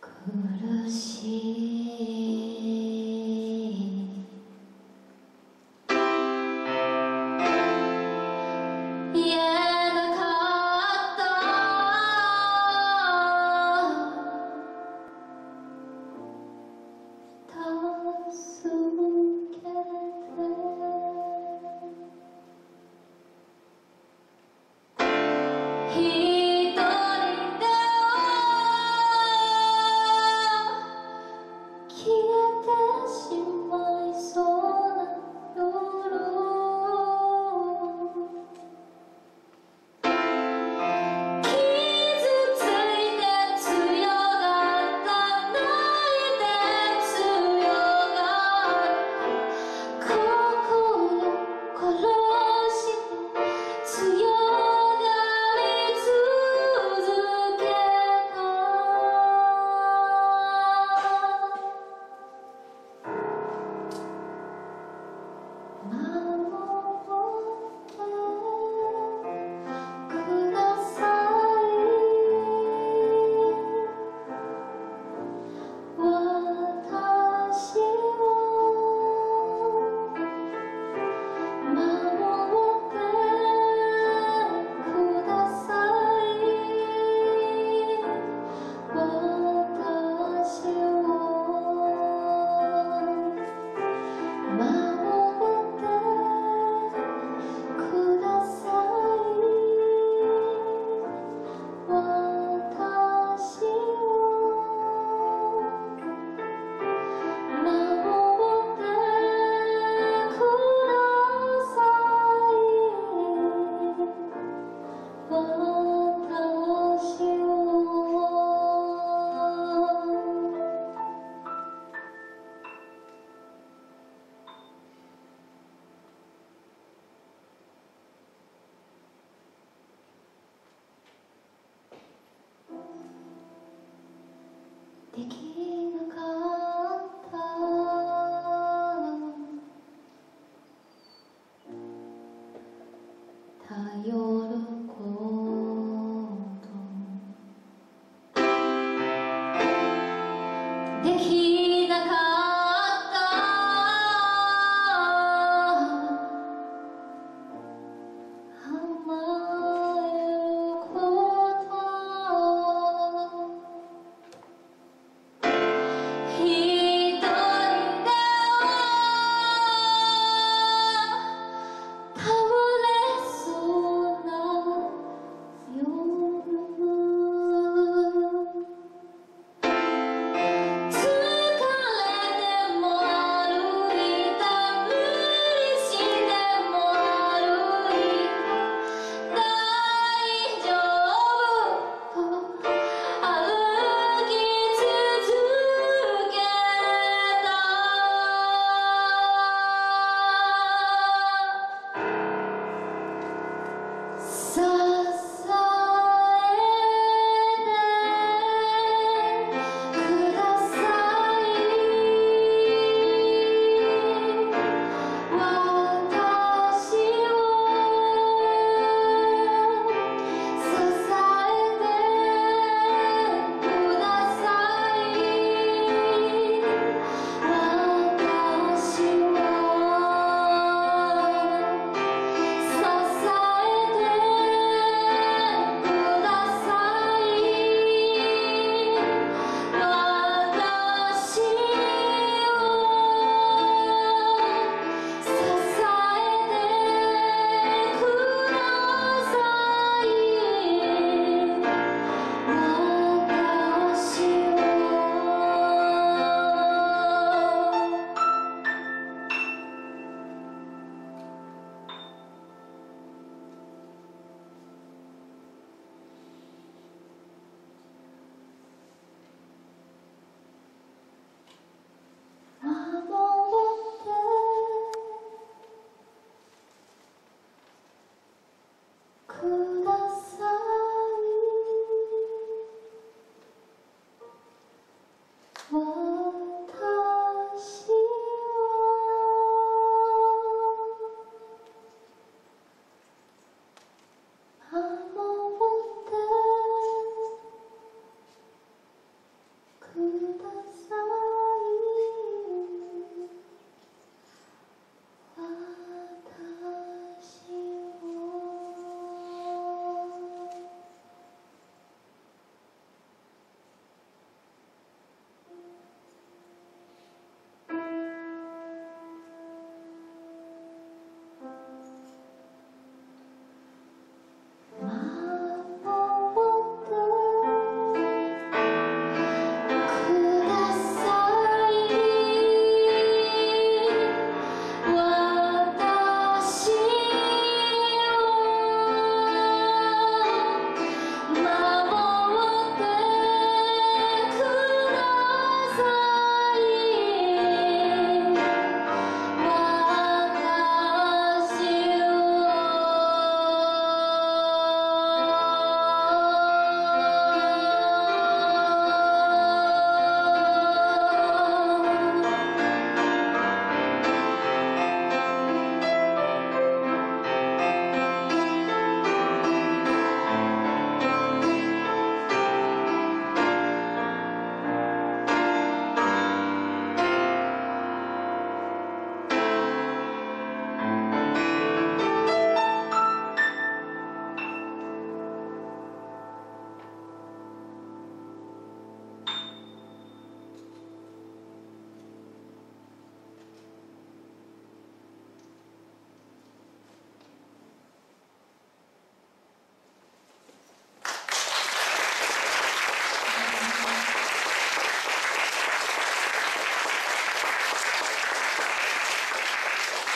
苦しい。たよろ